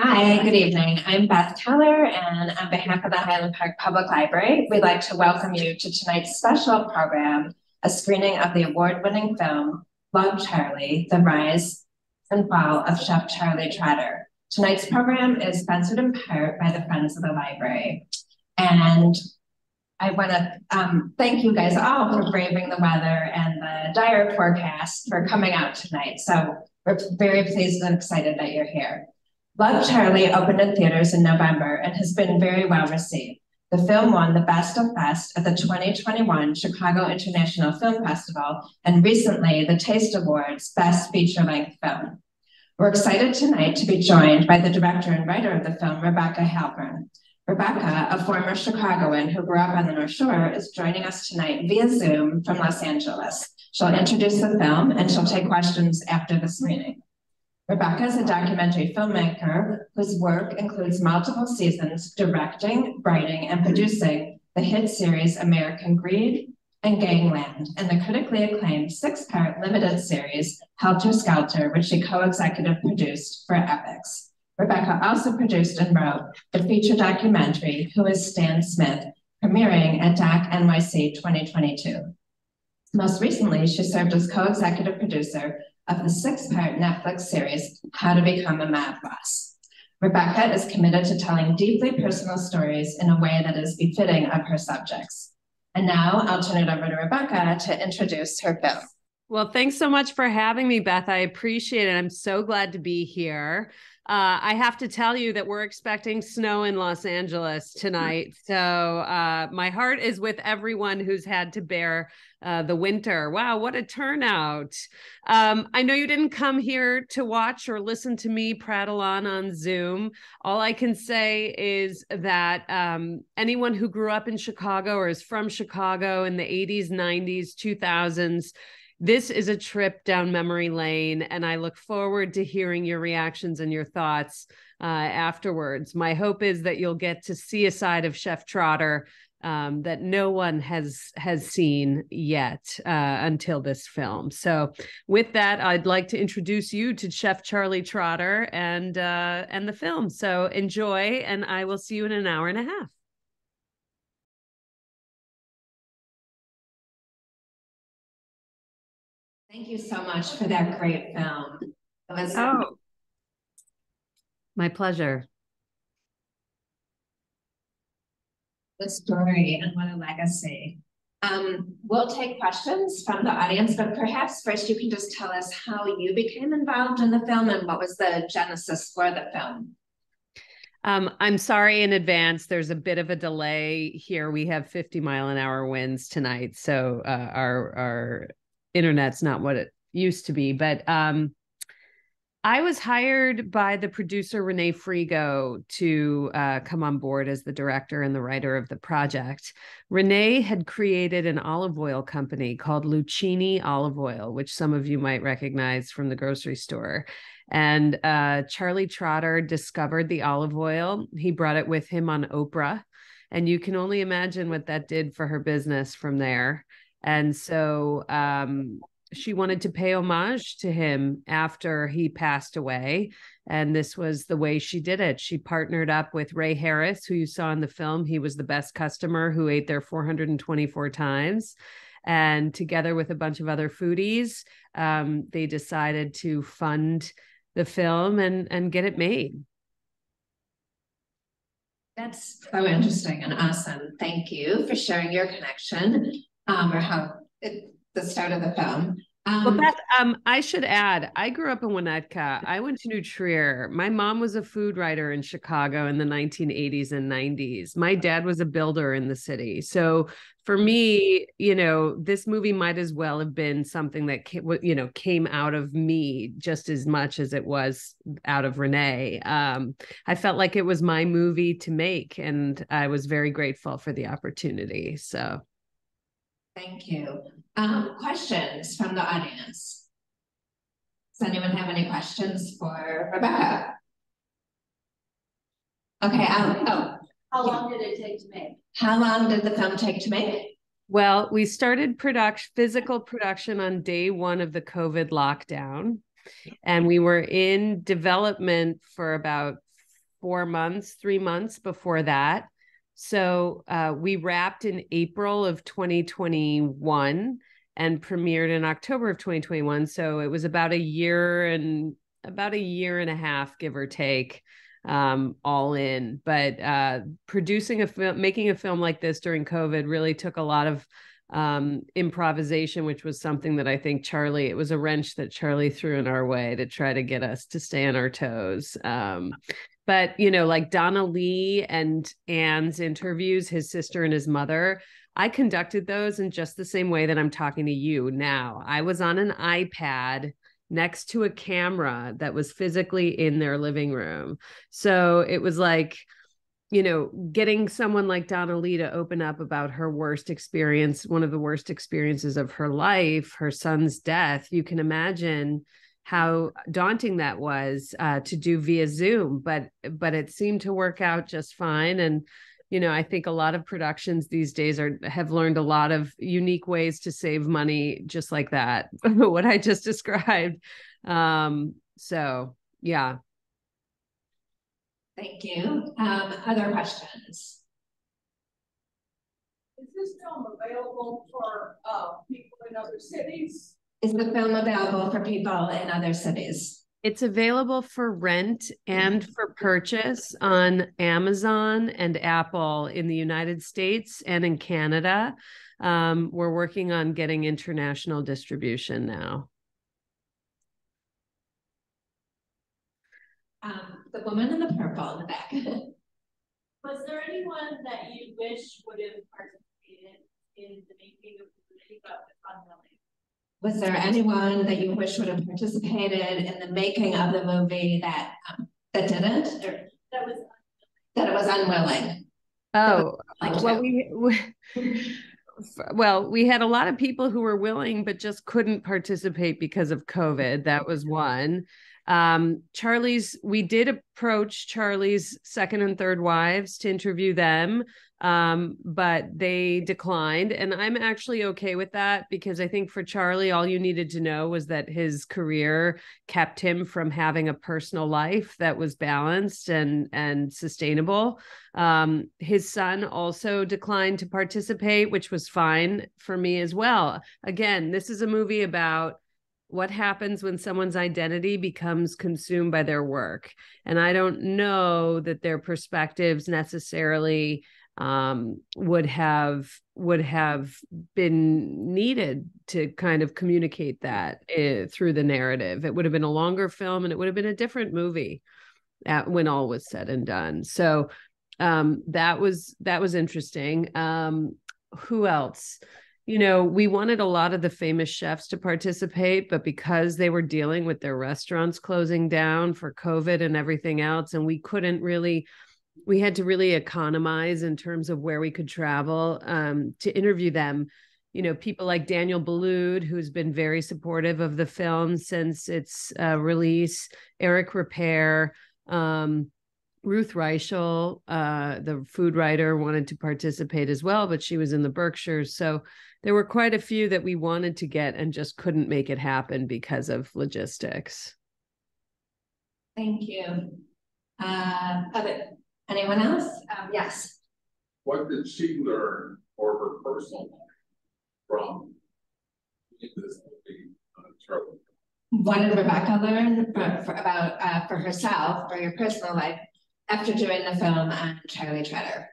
Hi, good evening. I'm Beth Keller, and on behalf of the Highland Park Public Library, we'd like to welcome you to tonight's special program, a screening of the award-winning film, Love Charlie, The Rise and Fall of Chef Charlie Trotter. Tonight's program is sponsored in part by the Friends of the Library. And I want to um, thank you guys all for braving the weather and the dire forecast for coming out tonight. So we're very pleased and excited that you're here. Love Charlie opened in theaters in November and has been very well received. The film won the Best of Best at the 2021 Chicago International Film Festival and recently the Taste Awards Best Feature Length Film. We're excited tonight to be joined by the director and writer of the film, Rebecca Halpern. Rebecca, a former Chicagoan who grew up on the North Shore, is joining us tonight via Zoom from Los Angeles. She'll introduce the film and she'll take questions after the screening. Rebecca is a documentary filmmaker whose work includes multiple seasons directing, writing, and producing the hit series American Greed and Gangland, and the critically acclaimed six-part limited series Helter Skelter, which she co-executive produced for Epix. Rebecca also produced and wrote the feature documentary Who is Stan Smith, premiering at DOC NYC 2022. Most recently, she served as co-executive producer of the six-part Netflix series, How to Become a Mob Boss. Rebecca is committed to telling deeply personal stories in a way that is befitting of her subjects. And now I'll turn it over to Rebecca to introduce her film. Well, thanks so much for having me, Beth. I appreciate it. I'm so glad to be here. Uh, I have to tell you that we're expecting snow in Los Angeles tonight. So uh, my heart is with everyone who's had to bear uh, the winter. Wow, what a turnout. Um, I know you didn't come here to watch or listen to me prattle on on Zoom. All I can say is that um, anyone who grew up in Chicago or is from Chicago in the 80s, 90s, 2000s, this is a trip down memory lane, and I look forward to hearing your reactions and your thoughts uh, afterwards. My hope is that you'll get to see a side of Chef Trotter um, that no one has has seen yet uh, until this film. So, with that, I'd like to introduce you to Chef Charlie Trotter and uh, and the film. So enjoy, and I will see you in an hour and a half. Thank you so much for that great film. It was oh, my pleasure. The story and what a legacy. Um, we'll take questions from the audience, but perhaps first you can just tell us how you became involved in the film and what was the genesis for the film. Um, I'm sorry in advance. There's a bit of a delay here. We have 50 mile an hour winds tonight, so uh, our our internet's not what it used to be. But um, I was hired by the producer Renee Frigo to uh, come on board as the director and the writer of the project. Renee had created an olive oil company called Lucini Olive Oil, which some of you might recognize from the grocery store. And uh, Charlie Trotter discovered the olive oil. He brought it with him on Oprah. And you can only imagine what that did for her business from there. And so um, she wanted to pay homage to him after he passed away. And this was the way she did it. She partnered up with Ray Harris, who you saw in the film. He was the best customer who ate there 424 times. And together with a bunch of other foodies, um, they decided to fund the film and, and get it made. That's so interesting and awesome. Thank you for sharing your connection um, or how it, the start of the film. Um, well, Beth, um, I should add, I grew up in Winnetka. I went to New Trier. My mom was a food writer in Chicago in the 1980s and 90s. My dad was a builder in the city. So for me, you know, this movie might as well have been something that came, you know came out of me just as much as it was out of Renee. Um, I felt like it was my movie to make, and I was very grateful for the opportunity. So. Thank you. Um, questions from the audience? Does anyone have any questions for Rebecca? Okay, um, oh. How long did it take to make? How long did the film take to make? Well, we started production, physical production on day one of the COVID lockdown. And we were in development for about four months, three months before that. So uh, we wrapped in April of 2021 and premiered in October of 2021. So it was about a year and about a year and a half, give or take, um, all in. But uh, producing a film, making a film like this during COVID really took a lot of um, improvisation, which was something that I think Charlie, it was a wrench that Charlie threw in our way to try to get us to stay on our toes. Um, but you know like donna lee and anne's interviews his sister and his mother i conducted those in just the same way that i'm talking to you now. I was on an ipad next to a camera that was physically in their living room. So it was like you know getting someone like donna lee to open up about her worst experience one of the worst experiences of her life her son's death you can imagine how daunting that was uh, to do via Zoom, but but it seemed to work out just fine. And you know, I think a lot of productions these days are have learned a lot of unique ways to save money, just like that. what I just described. Um, so yeah. Thank you. Um, other questions? Is this film available for uh, people in other cities? Is the film available for people in other cities? It's available for rent and for purchase on Amazon and Apple in the United States and in Canada. Um, we're working on getting international distribution now. Um, the woman in the purple in the back. Was there anyone that you wish would have participated in the making of the movie but was unwilling? Was there anyone that you wish would have participated in the making of the movie that um, that didn't, or That was, that it was unwilling? Oh, Like well, we, we well, we had a lot of people who were willing but just couldn't participate because of COVID. That was one. Um, Charlie's, we did approach Charlie's second and third wives to interview them, um, but they declined. And I'm actually okay with that because I think for Charlie, all you needed to know was that his career kept him from having a personal life that was balanced and and sustainable. Um, his son also declined to participate, which was fine for me as well. Again, this is a movie about what happens when someone's identity becomes consumed by their work and i don't know that their perspectives necessarily um, would have would have been needed to kind of communicate that uh, through the narrative. It would have been a longer film and it would have been a different movie at, when all was said and done. So um, that was that was interesting. Um, who else? You know, we wanted a lot of the famous chefs to participate, but because they were dealing with their restaurants closing down for COVID and everything else, and we couldn't really, we had to really economize in terms of where we could travel um, to interview them. You know, people like Daniel Boulud, who's been very supportive of the film since its uh, release, Eric Ripert, um, Ruth Reichl, uh, the food writer, wanted to participate as well, but she was in the Berkshires. So there were quite a few that we wanted to get and just couldn't make it happen because of logistics. Thank you. Uh, other, anyone else? Um, yes. What did she learn for her personal life from this movie, uh, Charlie? What did Rebecca learn for, for about uh, for herself or your personal life after doing the film on Charlie Trotter?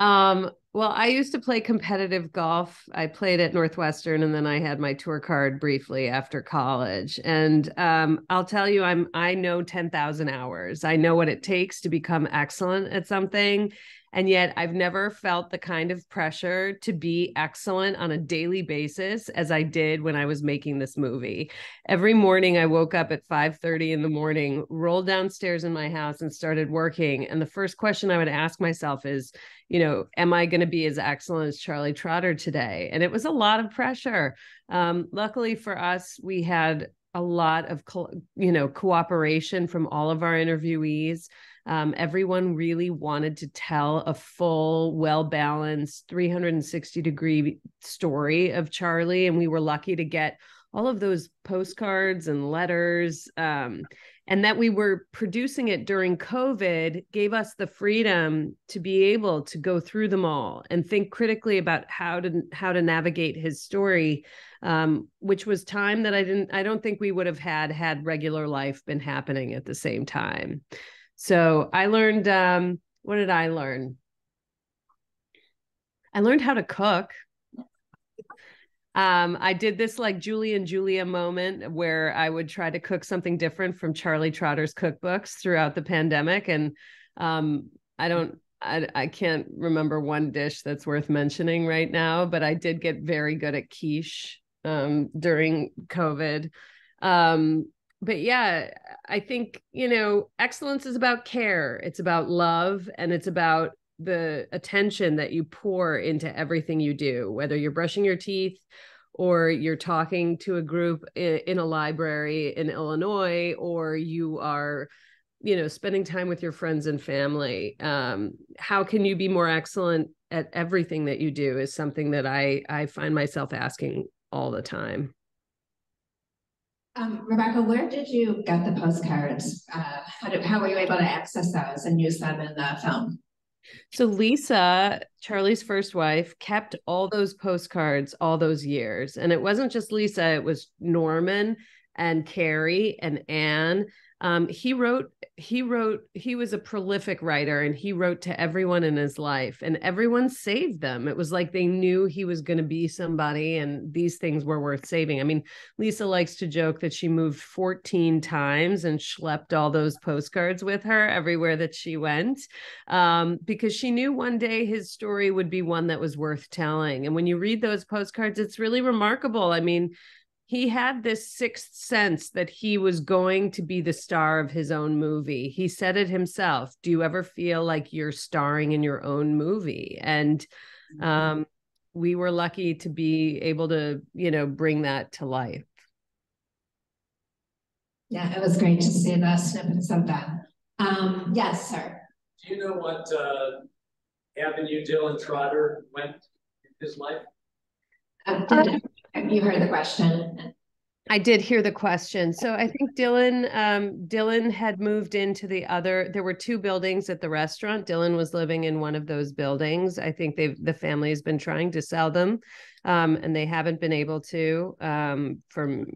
Um, well, I used to play competitive golf. I played at Northwestern and then I had my tour card briefly after college. And um, I'll tell you, I'm I know 10,000 hours. I know what it takes to become excellent at something. And yet I've never felt the kind of pressure to be excellent on a daily basis as I did when I was making this movie. Every morning I woke up at 5:30 in the morning, rolled downstairs in my house and started working. And the first question I would ask myself is, you know, am I going to be as excellent as Charlie Trotter today? And it was a lot of pressure. Um, luckily for us, we had a lot of co- you know cooperation from all of our interviewees um, everyone really wanted to tell a full, well balanced 360 degree story of Charlie. And we were lucky to get all of those postcards and letters um, and that we were producing it during covid gave us the freedom to be able to go through them all and think critically about how to how to navigate his story um, which was time that i didn't i don't think we would have had had regular life been happening at the same time. So i learned um, what did i learn? I learned how to cook um, I did this like Julie and Julia moment where I would try to cook something different from Charlie Trotter's cookbooks throughout the pandemic. And um, I don't, I, I can't remember one dish that's worth mentioning right now, but I did get very good at quiche um, during COVID. Um, but yeah, I think, you know, excellence is about care, it's about love, and it's about the attention that you pour into everything you do, whether you're brushing your teeth or you're talking to a group in, a library in Illinois, or you are you know spending time with your friends and family um, how can you be more excellent at everything that you do is something that i i find myself asking all the time um, Rebecca, where did you get the postcards? Uh, how, did, how were you able to access those and use them in the film? So Lisa, Charlie's first wife, kept all those postcards all those years. And it wasn't just Lisa, it was Norman and Carrie and Anne um, he wrote he wrote he was a prolific writer and he wrote to everyone in his life and everyone saved them. It was like they knew he was going to be somebody and these things were worth saving. I mean lisa likes to joke that she moved 14 times and schlepped all those postcards with her everywhere that she went um, because she knew one day his story would be one that was worth telling. And when you read those postcards it's really remarkable. I mean he had this sixth sense that he was going to be the star of his own movie. He said it himself. Do you ever feel like you're starring in your own movie? And mm-hmm. um, we were lucky to be able to, you know, bring that to life. Yeah, it was great to see the snippets of that. Um, yes, sir. Do you know what uh, avenue Dylan Trotter went in his life? Uh, did, you heard the question. I did hear the question. So I think Dylan, um, Dylan had moved into the other. There were two buildings at the restaurant. Dylan was living in one of those buildings. I think they've the family has been trying to sell them, um, and they haven't been able to um, from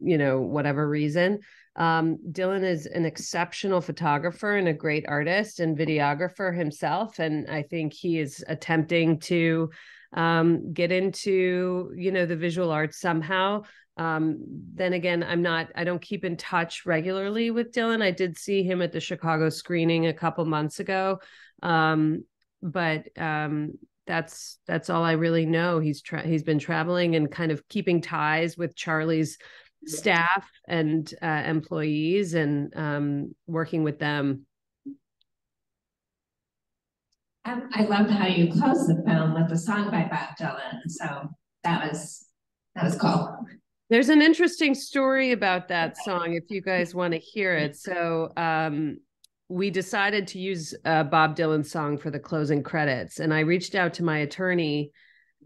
you know whatever reason. Um, Dylan is an exceptional photographer and a great artist and videographer himself, and I think he is attempting to um, get into you know the visual arts somehow. Um, then again i'm not i don't keep in touch regularly with dylan. I did see him at the chicago screening a couple months ago. Um, but um, that's that's all i really know. He's tra- he's been traveling and kind of keeping ties with charlie's staff and uh, employees and um, working with them um, I loved how you closed the film with a song by Bob Dylan. So that was that was cool. There's an interesting story about that song if you guys want to hear it. So um, we decided to use a Bob Dylan's song for the closing credits, and I reached out to my attorney.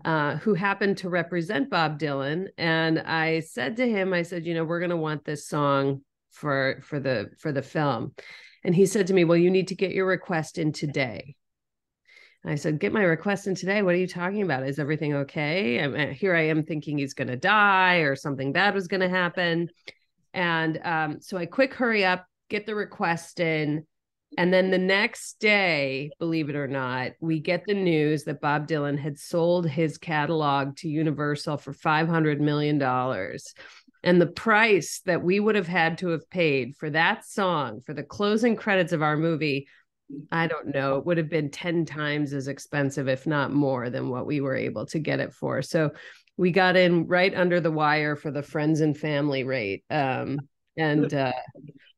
Uh, who happened to represent Bob Dylan, and I said to him, I said, you know, we're going to want this song for for the for the film, and he said to me, well, you need to get your request in today. I said, Get my request in today. What are you talking about? Is everything okay? And here I am thinking he's going to die or something bad was going to happen. And um, so I quick hurry up, get the request in. And then the next day, believe it or not, we get the news that Bob Dylan had sold his catalog to Universal for $500 million. And the price that we would have had to have paid for that song, for the closing credits of our movie, I don't know, it would have been 10 times as expensive, if not more, than what we were able to get it for. So we got in right under the wire for the friends and family rate. Um, and uh,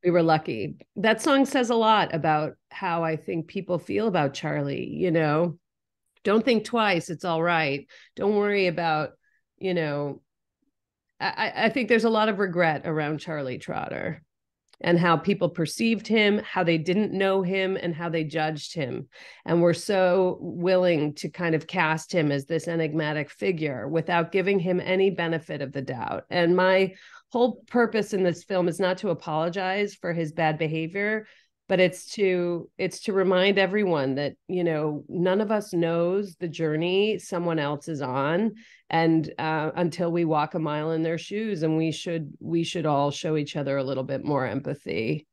we were lucky. That song says a lot about how I think people feel about Charlie. You know, don't think twice. It's all right. Don't worry about, you know, I, I think there's a lot of regret around Charlie Trotter. And how people perceived him, how they didn't know him, and how they judged him. And we're so willing to kind of cast him as this enigmatic figure without giving him any benefit of the doubt. And my whole purpose in this film is not to apologize for his bad behavior but it's to it's to remind everyone that you know none of us knows the journey someone else is on and uh, until we walk a mile in their shoes and we should we should all show each other a little bit more empathy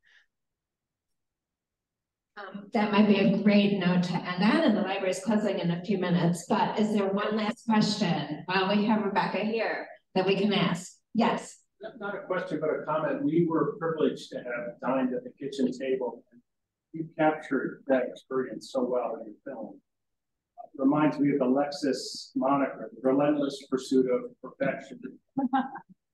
Um, that might be a great note to end on, and the library is closing in a few minutes, but is there one last question while we have Rebecca here that we can ask? Yes. Not- a question, but a comment. We were privileged to have dined at the kitchen table. You captured that experience so well in your film. It Reminds me of the Lexus moniker, the relentless pursuit of perfection.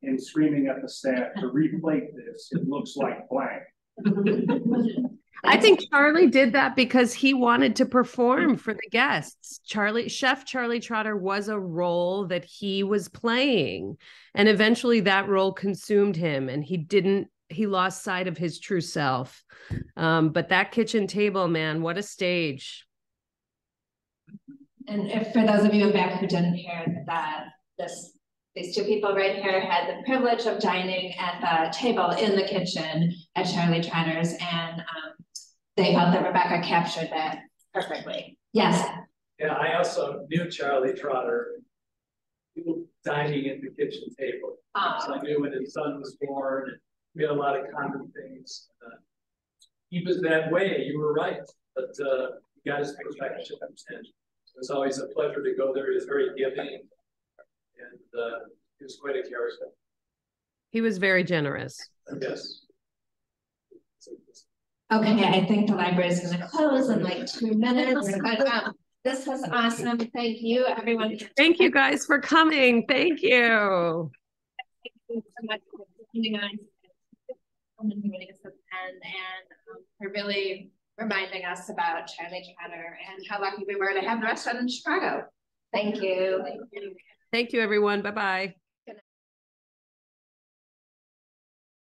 And screaming at the staff to replate this, it looks like blank. I think Charlie did that because he wanted to perform for the guests. Charlie, Chef Charlie Trotter was a role that he was playing. And eventually that role consumed him and he didn't, he lost sight of his true self. Um, but that kitchen table, man, what a stage. And if for those of you back who didn't hear that, this, these two people right here had the privilege of dining at the table in the kitchen at Charlie Trotter's and um, they felt that Rebecca captured that perfectly. Yes, Yeah, I also knew Charlie Trotter. Dining at the kitchen table. So um, I knew when his son was born, and we had a lot of common things. Uh, He was that way, you were right, but uh, he got his perfection. And it was always a pleasure to go there. He was very giving. And uh, he was quite a character, He was very generous. yes. okay, I think the library is gonna close in like two minutes, but um, this was awesome. Thank you, everyone. Thank you guys for coming. Thank you. Thank you so much for coming on. And joining us at the end and um, for really reminding us about Charlie Trotter and how lucky we were to have the restaurant in Chicago. Thank you. Thank you, everyone. Bye bye.